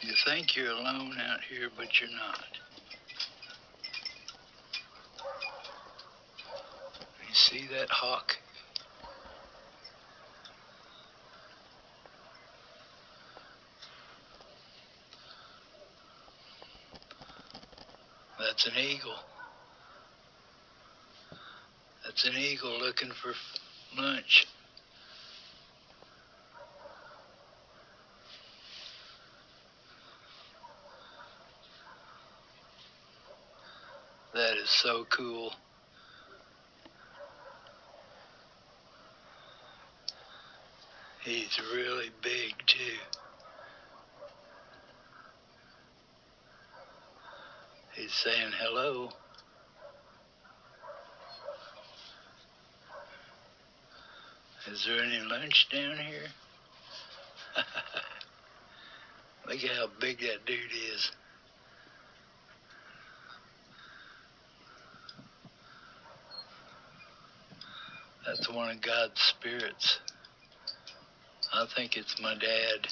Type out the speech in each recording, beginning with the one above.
You think you're alone out here, but you're not. You see that hawk? That's an eagle. That's an eagle looking for lunch. That is so cool. He's really big too. He's saying hello. Is there any lunch down here? Look how big that dude is. One of God's spirits. I think it's my dad.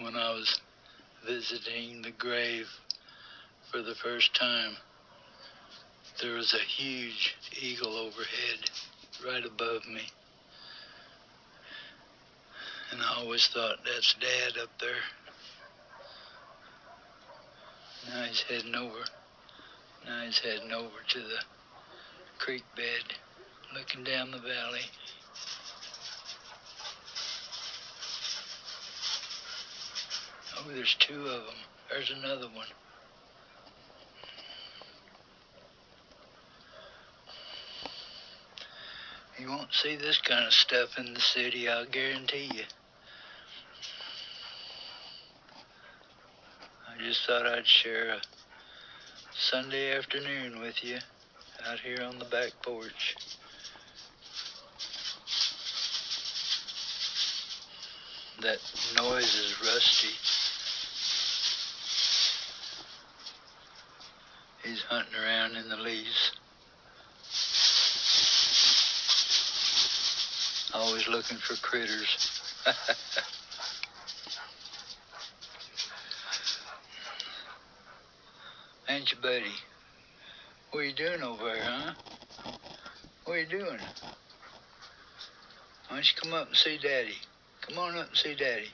When I was visiting the grave for the first time, there was a huge eagle overhead right above me. And I always thought, that's Dad up there. Now he's heading over. Now he's heading over to the creek bed, looking down the valley. Oh, there's two of them. There's another one. You won't see this kind of stuff in the city, I'll guarantee you. I just thought I'd share a Sunday afternoon with you out here on the back porch. That noise is rusty. He's hunting around in the leaves. Always looking for critters. You, buddy? What are you doing over there, huh? What are you doing? Why don't you come up and see Daddy? Come on up and see Daddy.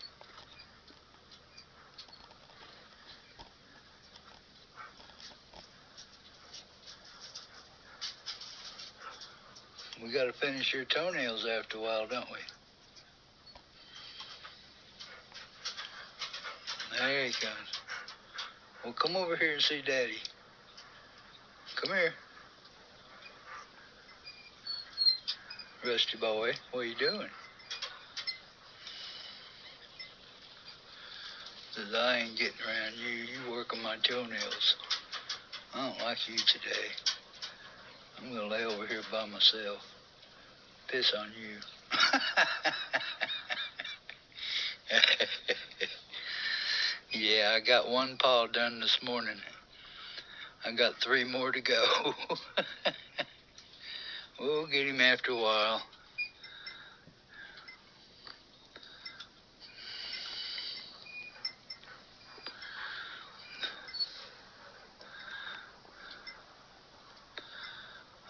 We gotta finish your toenails after a while, don't we? There he comes. Well, come over here and see Daddy. Come here. Rusty boy, what are you doing? Says, I ain't getting around you. You working my toenails. I don't like you today. I'm gonna lay over here by myself. Piss on you. yeah, I got one paw done this morning. I got three more to go. we'll get him after a while.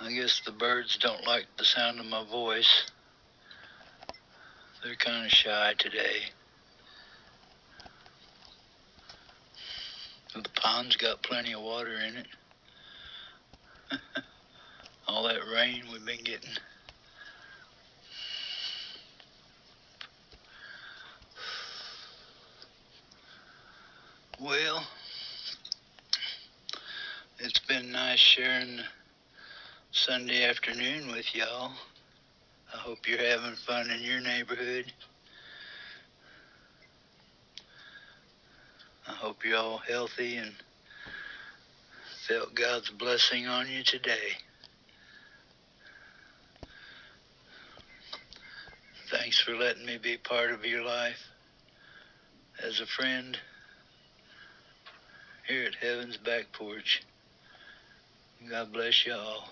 I guess the birds don't like the sound of my voice. They're kind of shy today. The pond's got plenty of water in it. All that rain we've been getting. Well, it's been nice sharing Sunday afternoon with y'all. I hope you're having fun in your neighborhood. Hope you're all healthy and felt God's blessing on you today. Thanks for letting me be part of your life as a friend here at Heaven's Back Porch. God bless you all.